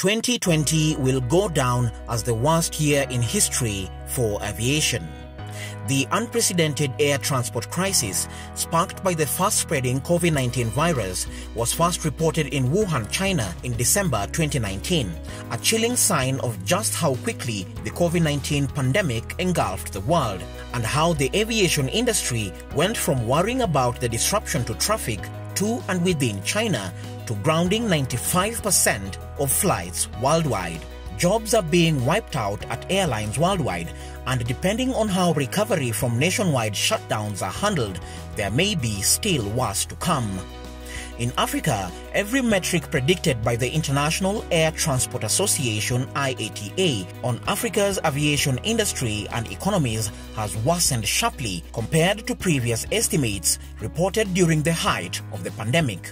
2020 will go down as the worst year in history for aviation. The unprecedented air transport crisis, sparked by the fast-spreading COVID-19 virus, was first reported in Wuhan, China in December 2019, a chilling sign of just how quickly the COVID-19 pandemic engulfed the world and how the aviation industry went from worrying about the disruption to traffic to and within China to grounding 95% of flights worldwide. Jobs are being wiped out at airlines worldwide, and depending on how recovery from nationwide shutdowns are handled, there may be still worse to come. In Africa, every metric predicted by the International Air Transport Association IATA on Africa's aviation industry and economies has worsened sharply compared to previous estimates reported during the height of the pandemic.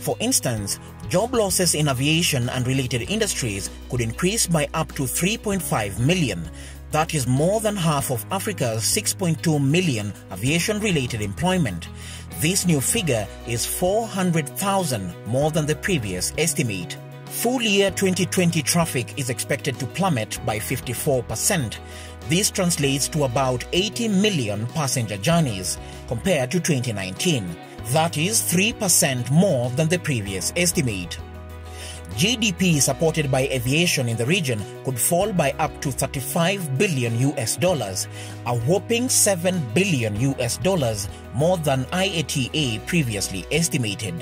For instance, job losses in aviation and related industries could increase by up to 3.5 million. That is more than half of Africa's 6.2 million aviation-related employment. This new figure is 400,000 more than the previous estimate. Full year 2020 traffic is expected to plummet by 54%. This translates to about 80 million passenger journeys compared to 2019. That is 3% more than the previous estimate. GDP supported by aviation in the region could fall by up to 35 billion US dollars, a whopping 7 billion US dollars more than IATA previously estimated.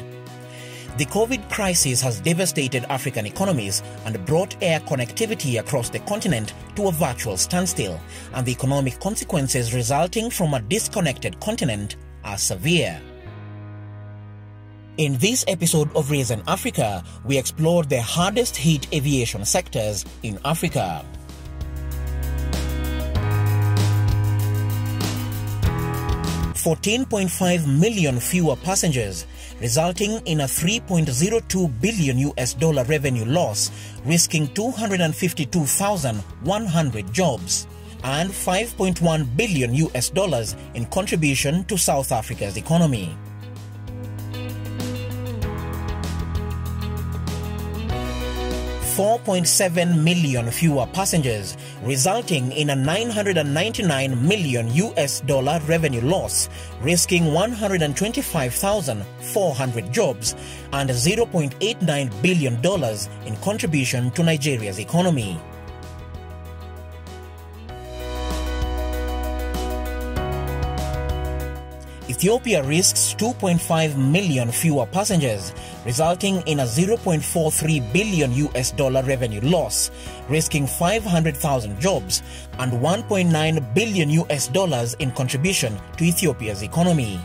The COVID crisis has devastated African economies and brought air connectivity across the continent to a virtual standstill, and the economic consequences resulting from a disconnected continent are severe. In this episode of Risen Africa, we explore the hardest hit aviation sectors in Africa. Fourteen point five million fewer passengers, resulting in a 3.02 billion US dollar revenue loss, risking 252,100 jobs, and 5.1 billion US dollars in contribution to South Africa's economy. 4.7 million fewer passengers, resulting in a 999 million US dollar revenue loss, risking 125,400 jobs and 0.89 billion dollars in contribution to Nigeria's economy. Ethiopia risks 2.5 million fewer passengers, resulting in a 0.43 billion US dollar revenue loss, risking 500,000 jobs and 1.9 billion US dollars in contribution to Ethiopia's economy.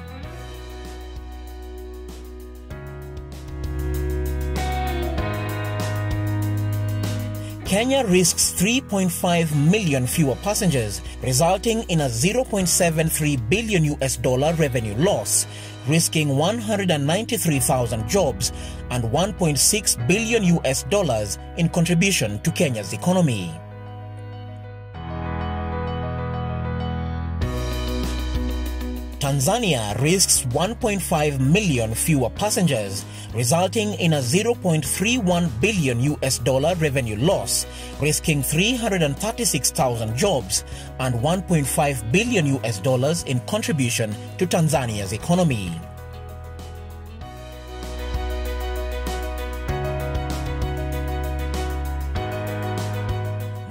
Kenya risks 3.5 million fewer passengers, resulting in a 0.73 billion US dollar revenue loss, risking 193,000 jobs and 1.6 billion US dollars in contribution to Kenya's economy. Tanzania risks 1.5 million fewer passengers, resulting in a 0.31 billion US dollar revenue loss, risking 336,000 jobs and 1.5 billion US dollars in contribution to Tanzania's economy.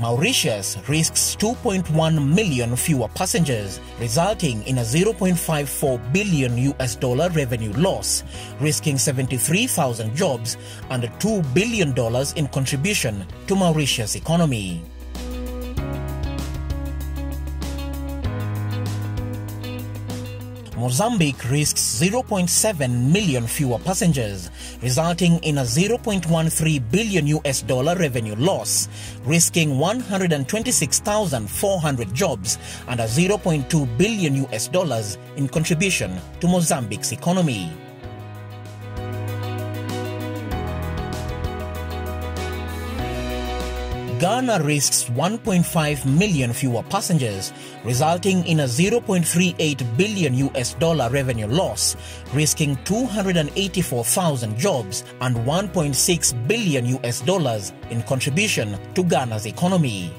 Mauritius risks 2.1 million fewer passengers, resulting in a 0.54 billion US dollar revenue loss, risking 73,000 jobs and 2 billion dollars in contribution to Mauritius' economy. Mozambique risks 0.7 million fewer passengers, resulting in a 0.13 billion US dollar revenue loss, risking 126,400 jobs and a 0.2 billion US dollars in contribution to Mozambique's economy. Ghana risks 1.5 million fewer passengers, resulting in a 0.38 billion US dollar revenue loss, risking 284,000 jobs and 1.6 billion US dollars in contribution to Ghana's economy.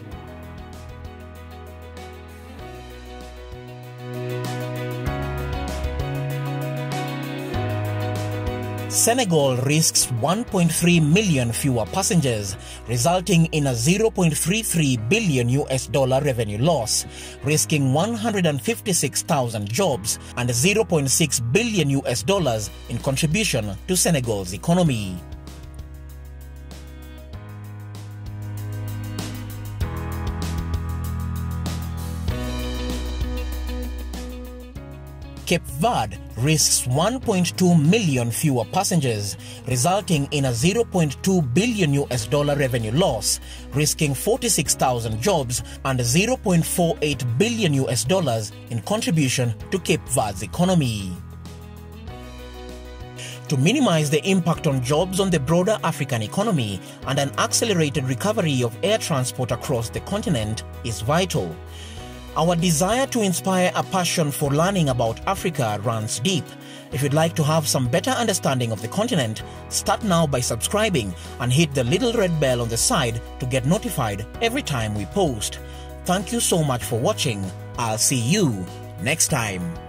Senegal risks 1.3 million fewer passengers, resulting in a 0.33 billion US dollar revenue loss, risking 156,000 jobs and 0.6 billion US dollars in contribution to Senegal's economy. Cape Verde risks 1.2 million fewer passengers, resulting in a 0.2 billion US dollar revenue loss, risking 46,000 jobs and 0.48 billion US dollars in contribution to Cape Verde's economy. To minimize the impact on jobs on the broader African economy and an accelerated recovery of air transport across the continent is vital. Our desire to inspire a passion for learning about Africa runs deep. If you'd like to have some better understanding of the continent, start now by subscribing and hit the little red bell on the side to get notified every time we post. Thank you so much for watching. I'll see you next time.